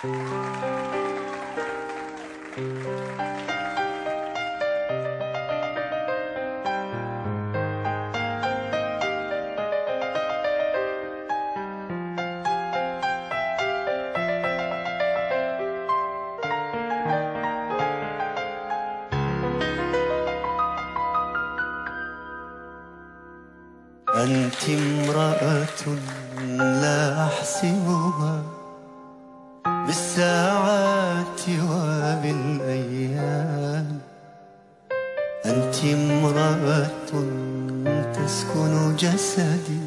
أنت امرأة لا أحسبها بالساعات وبالأيام. أنت امرأة تسكن جسدي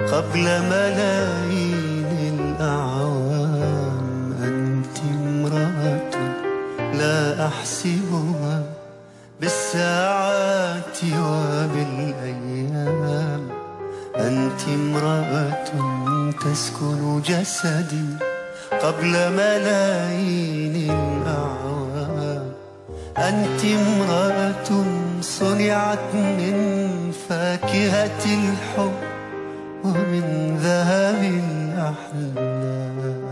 قبل ملايين الأعوام. أنت امرأة لا أحسبها بالساعات وبالأيام. أنت امرأة تسكن جسدي قبل ملايين الأعوام. أنت امرأة صنعت من فاكهة الحب ومن ذهب الأحلام.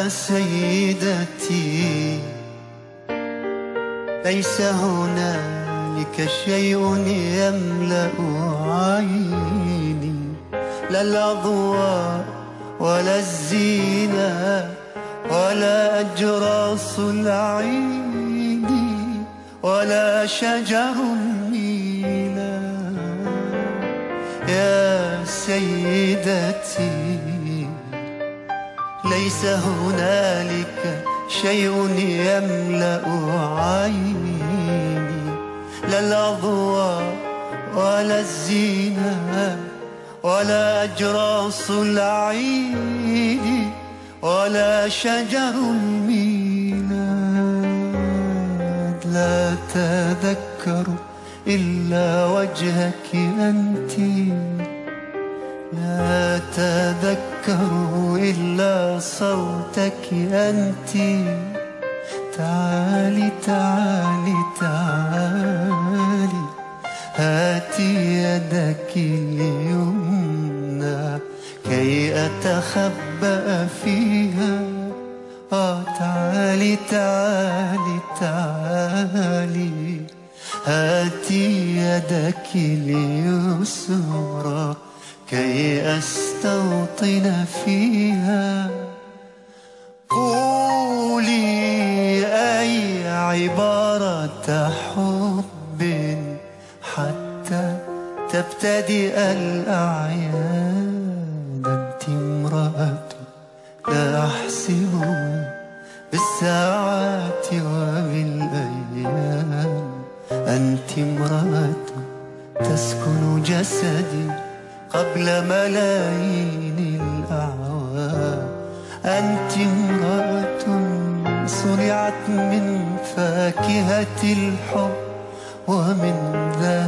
يا سيدتي ليس هنالك شيء يملأ عيني لا الأضواء ولا الزينة ولا أجراس العين ولا شجر الميلاد يا سيدتي ليس هنالك شيء يملأ عيني. لا الأضواء ولا الزينة ولا أجراس العين ولا شجر الميلاد. لا تذكر إلا وجهك أنتِ. لا تذكر إلا صوتك أنت. تعالي تعالي تعالي. هاتي يدك اليمنى كي أتخبأ فيها. آه تعالي تعالي تعالي. هاتي يدك اليسرى كي أستوطن فيها. قولي أي عبارة حب حتى تبتدئ الأعياد. أنت امرأة لا أحسبها بالساعات وبالأيام. أنت امرأة تسكن جسدي قبل ملايين الأعوام. أنت امرأة صنعت من فاكهة الحب ومن الأحلام